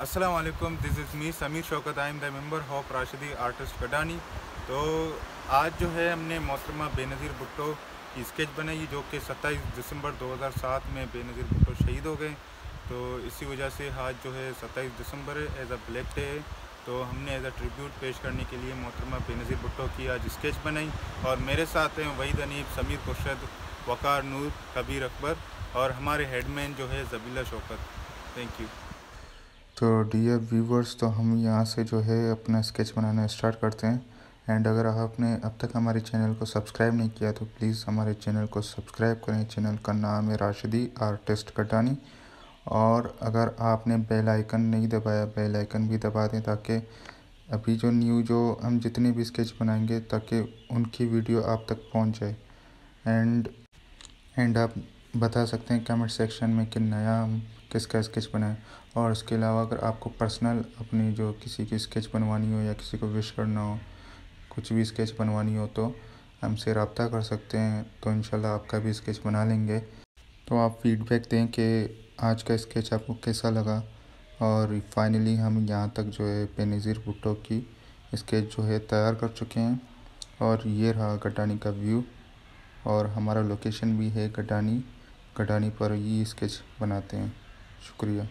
अस्सलाम वालेकुम this is me Sameer Shaukat I am the member of Rashidi artist कडानी तो आज जो है हमने मोहतरमा बेनज़ीर भुट्टो की स्केच बनाई, जो कि 27 दिसंबर 2007 में बेनज़ीर भुट्टो शहीद हो गए। तो इसी वजह से आज जो है 27 दिसंबर एज अ ब्लैक डे है। तो हमने एज अ ट्रिब्यूट पेश करने के लिए मोहतरमा बेनज़ीर भुट्टो की आज स्केच बनाई। और मेरे साथ हैं वहीद अनीब, समीर खुर्शद, वकार नूर, कबीर अकबर और हमारे हेडमैन जो है जबीला शौकत। थैंक यू तो डियर व्यूवर्स तो हम यहाँ से जो है अपना स्केच बनाना स्टार्ट करते हैं। एंड अगर आपने अब तक हमारे चैनल को सब्सक्राइब नहीं किया तो प्लीज़ हमारे चैनल को सब्सक्राइब करें। चैनल का नाम है राशिदी आर्टिस्ट कटानी। और अगर आपने बेल आइकन नहीं दबाया बेल आइकन भी दबा दें ताकि अभी जो न्यू जो हम जितने भी स्केच बनाएँगे, ताकि उनकी वीडियो आप तक पहुँच जाए। एंड एंड आप बता सकते हैं कमेंट सेक्शन में कि नया किसका स्केच बनाए और इसके अलावा अगर आपको पर्सनल अपनी जो किसी की स्केच बनवानी हो या किसी को विश करना हो, कुछ भी स्केच बनवानी हो तो हमसे रबता कर सकते हैं। तो इन आपका भी स्केच बना लेंगे। तो आप फीडबैक दें कि आज का स्केच आपको कैसा लगा। और फाइनली हम यहाँ तक जो है बेनज़ीर भुट्टो की स्केच जो है तैयार कर चुके हैं। और ये रहा कटानी का व्यू और हमारा लोकेशन भी है कटानी कटानी पर ही स्केच बनाते हैं। शुक्रिया।